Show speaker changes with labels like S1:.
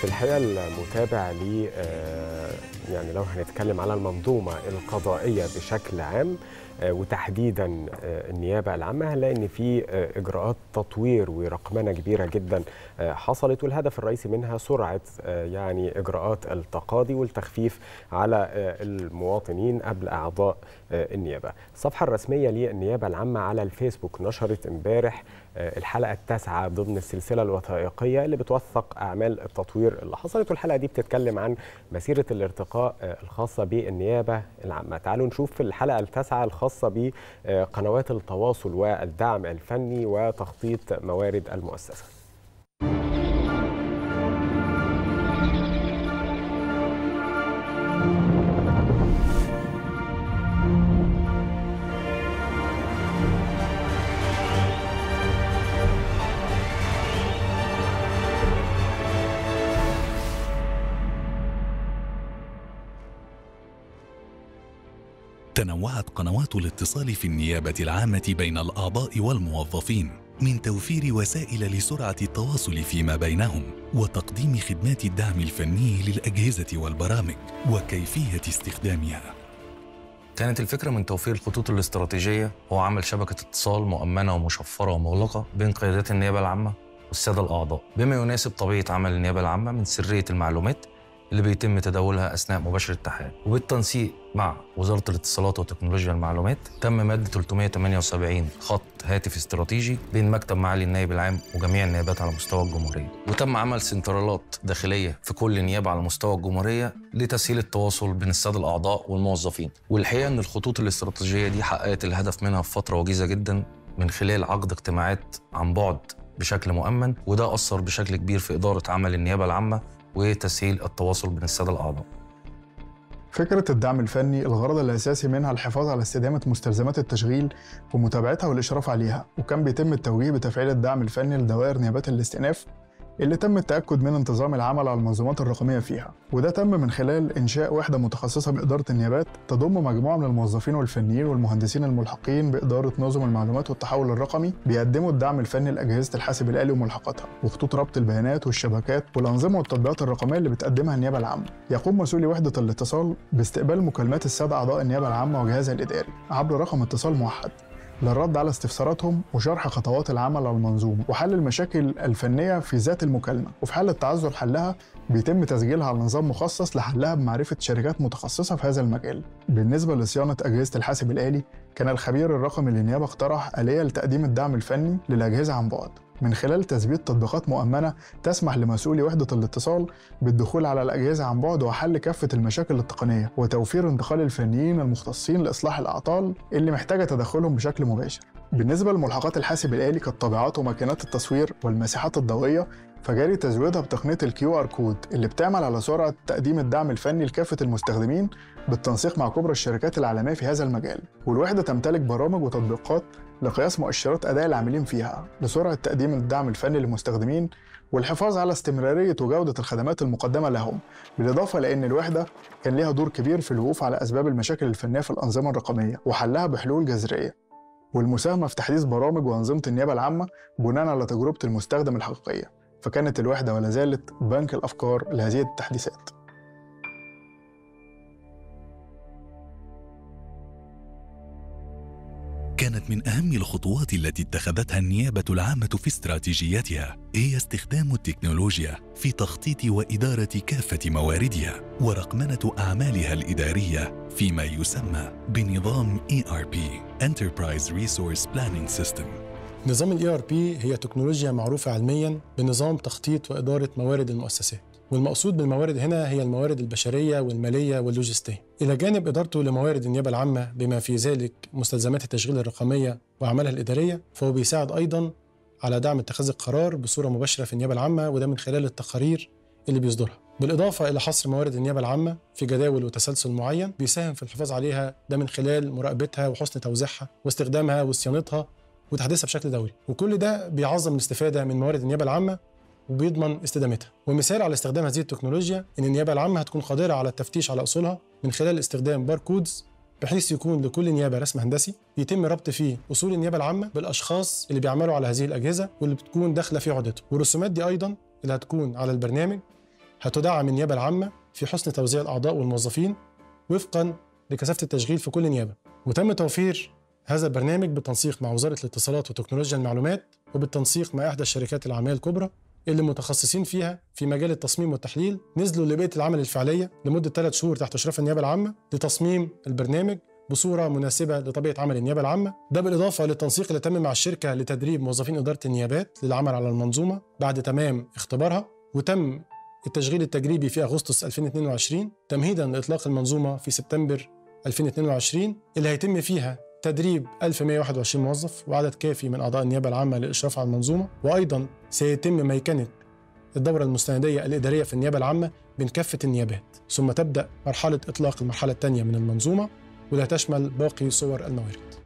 S1: في الحقيقة المتابع ل يعني لو هنتكلم على المنظومة القضائية بشكل عام وتحديدا النيابة العامة هنلاقي ان في إجراءات تطوير ورقمنة كبيرة جدا حصلت والهدف الرئيسي منها سرعة يعني إجراءات التقاضي والتخفيف على المواطنين قبل أعضاء النيابة. الصفحة الرسمية للنيابة العامة على الفيسبوك نشرت امبارح الحلقة التاسعة ضمن السلسلة الوثائقية اللي بتوثق أعمال التطوير اللي حصلت والحلقة دي بتتكلم عن مسيرة الارتقاء الخاصة بالنيابة العامة. تعالوا نشوف الحلقة التاسعة الخاصة بقنوات التواصل والدعم الفني وتخطيط موارد المؤسسة.
S2: تنوعت قنوات الاتصال في النيابة العامة بين الأعضاء والموظفين من توفير وسائل لسرعة التواصل فيما بينهم وتقديم خدمات الدعم الفني للأجهزة والبرامج وكيفية استخدامها.
S3: كانت الفكرة من توفير الخطوط الاستراتيجية هو عمل شبكة اتصال مؤمنة ومشفرة ومغلقة بين قيادات النيابة العامة والسادة الأعضاء بما يناسب طبيعة عمل النيابة العامة من سرية المعلومات اللي بيتم تداولها أثناء مباشرة التحقيق. وبالتنسيق مع وزارة الاتصالات وتكنولوجيا المعلومات تم ماده 378 خط هاتف استراتيجي بين مكتب معالي النائب العام وجميع النيابات على مستوى الجمهورية. وتم عمل سنترالات داخلية في كل نيابه على مستوى الجمهورية لتسهيل التواصل بين السادة الأعضاء والموظفين. والحقيقة إن الخطوط الاستراتيجية دي حققت الهدف منها في فترة وجيزة جدا من خلال عقد اجتماعات عن بعد بشكل مؤمن وده أثر بشكل كبير في إدارة عمل النيابة العامة وتسهيل التواصل بين السادة الأعضاء.
S4: فكرة الدعم الفني الغرض الأساسي منها الحفاظ على استدامة مستلزمات التشغيل ومتابعتها والإشراف عليها، وكان بيتم التوجيه بتفعيل الدعم الفني لدوائر نيابات الاستئناف اللي تم التأكد من انتظام العمل على المنظومات الرقمية فيها. وده تم من خلال إنشاء وحدة متخصصة بإدارة النيابات تضم مجموعة من الموظفين والفنيين والمهندسين الملحقين بإدارة نظم المعلومات والتحول الرقمي بيقدموا الدعم الفني لأجهزة الحاسب الآلي وملحقاتها وخطوط ربط البيانات والشبكات والأنظمة والتطبيقات الرقمية اللي بتقدمها النيابة العامة. يقوم مسؤولي وحدة الاتصال باستقبال مكالمات السادة أعضاء النيابة العامة وجهازها الإداري عبر رقم اتصال موحد. للرد على استفساراتهم وشرح خطوات العمل على المنظومة وحل المشاكل الفنية في ذات المكالمة. وفي حالة تعذر حلها بيتم تسجيلها على نظام مخصص لحلها بمعرفة شركات متخصصة في هذا المجال. بالنسبة لصيانة أجهزة الحاسب الآلي كان الخبير الرقمي للنيابة اقترح آلية لتقديم الدعم الفني للأجهزة عن بعد. من خلال تثبيت تطبيقات مؤمنة تسمح لمسؤولي وحدة الاتصال بالدخول على الأجهزة عن بعد وحل كافة المشاكل التقنية وتوفير انتقال الفنيين المختصين لإصلاح الأعطال اللي محتاجة تدخلهم بشكل مباشر. بالنسبة لملحقات الحاسب الآلي كالطابعات وماكينات التصوير والماسحات الضوئية فجاري تزويدها بتقنية ال QR code اللي بتعمل على سرعة تقديم الدعم الفني لكافة المستخدمين بالتنسيق مع كبرى الشركات العالمية في هذا المجال والوحدة تمتلك برامج وتطبيقات لقياس مؤشرات أداء العاملين فيها لسرعة تقديم الدعم الفني للمستخدمين والحفاظ على استمرارية وجودة الخدمات المقدمة لهم بالإضافة لأن الوحدة كان لها دور كبير في الوقوف على أسباب المشاكل الفنية في الأنظمة الرقمية وحلها بحلول جذرية. والمساهمة في تحديث برامج وأنظمة النيابة العامة بناء على تجربة المستخدم الحقيقية فكانت الوحدة ولا زالت بنك الأفكار لهذه التحديثات.
S2: كانت من أهم الخطوات التي اتخذتها النيابة العامة في استراتيجيتها هي استخدام التكنولوجيا في تخطيط وإدارة كافة مواردها ورقمنة أعمالها الإدارية فيما يسمى بنظام ERP Enterprise Resource Planning System.
S5: نظام ERP هي تكنولوجيا معروفة علميا بنظام تخطيط وإدارة موارد المؤسسات والمقصود بالموارد هنا هي الموارد البشرية والمالية واللوجستية. إلى جانب إدارته لموارد النيابة العامة بما في ذلك مستلزمات التشغيل الرقمية وأعمالها الإدارية فهو بيساعد أيضا على دعم اتخاذ القرار بصورة مباشرة في النيابة العامة وده من خلال التقارير اللي بيصدرها. بالإضافة إلى حصر موارد النيابة العامة في جداول وتسلسل معين بيساهم في الحفاظ عليها ده من خلال مراقبتها وحسن توزيعها واستخدامها وصيانتها وتحديثها بشكل دوري. وكل ده بيعظم الاستفادة من موارد النيابة العامة وبيضمن استدامتها. ومثال على استخدام هذه التكنولوجيا إن النيابة العامة هتكون قادرة على التفتيش على أصولها من خلال استخدام باركودز بحيث يكون لكل نيابة رسم هندسي يتم ربط فيه أصول النيابة العامة بالأشخاص اللي بيعملوا على هذه الأجهزة واللي بتكون داخلة في عهدته والرسومات دي أيضا اللي هتكون على البرنامج هتدعم النيابة العامة في حسن توزيع الأعضاء والموظفين وفقا لكثافة التشغيل في كل نيابة. وتم توفير هذا البرنامج بالتنسيق مع وزارة الاتصالات وتكنولوجيا المعلومات وبالتنسيق مع إحدى الشركات العالمية الكبرى اللي متخصصين فيها في مجال التصميم والتحليل نزلوا لبيئة العمل الفعلية لمدة ثلاث شهور تحت إشراف النيابة العامة لتصميم البرنامج بصورة مناسبة لطبيعة عمل النيابة العامة. ده بالإضافة للتنسيق اللي تم مع الشركة لتدريب موظفين إدارة النيابات للعمل على المنظومة بعد تمام اختبارها وتم التشغيل التجريبي في أغسطس 2022 تمهيدا لإطلاق المنظومة في سبتمبر 2022 اللي هيتم فيها تدريب 1121 موظف وعدد كافي من أعضاء النيابة العامة للإشراف على المنظومة وأيضا سيتم ميكنة الدورة المستندية الإدارية في النيابة العامة بين كافة النيابات. ثم تبدأ مرحلة إطلاق المرحلة الثانية من المنظومة واللي هتشمل باقي صور الموارد.